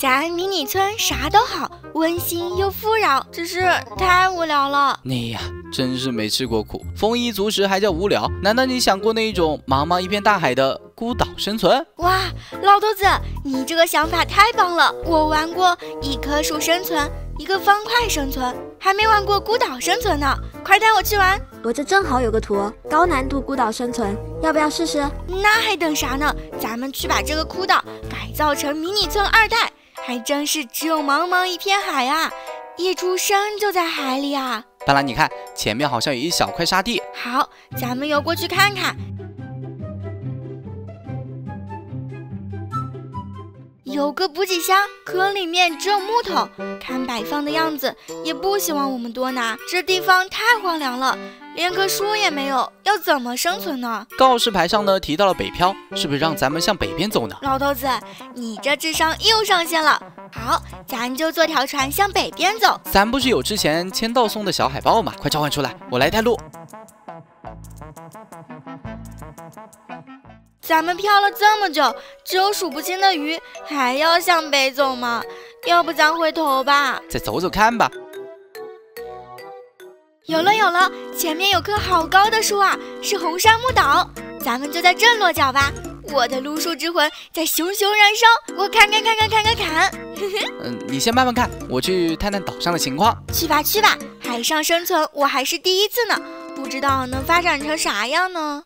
咱迷你村啥都好，温馨又富饶，只是太无聊了。你呀，真是没吃过苦，丰衣足食还叫无聊？难道你想过那一种茫茫一片大海的孤岛生存？哇，老头子，你这个想法太棒了！我玩过一棵树生存，一个方块生存，还没玩过孤岛生存呢。快带我去玩！我这正好有个图，高难度孤岛生存，要不要试试？那还等啥呢？咱们去把这个孤岛改造成迷你村二代，还真是只有茫茫一片海啊！一出生就在海里啊！当然，你看前面好像有一小块沙地。好，咱们游过去看看。有个补给箱，可里面只有木头，看摆放的样子也不希望我们多拿。这地方太荒凉了，连棵树也没有，要怎么生存呢？告示牌上呢提到了北漂，是不是让咱们向北边走呢？老头子，你这智商又上线了。好，咱就坐条船向北边走。咱不是有之前签到送的小海报吗？快召唤出来，我来带路。咱们漂了这么久，只有数不清的鱼，还要向北走吗？要不咱回头吧？再走走看吧。有了有了，前面有棵好高的树啊，是红杉木岛，咱们就在这落脚吧。我的撸树之魂在熊熊燃烧，我砍砍砍砍砍砍砍。嗯，你先慢慢看，我去探探岛上的情况。去吧去吧，海上生存我还是第一次呢，不知道能发展成啥样呢。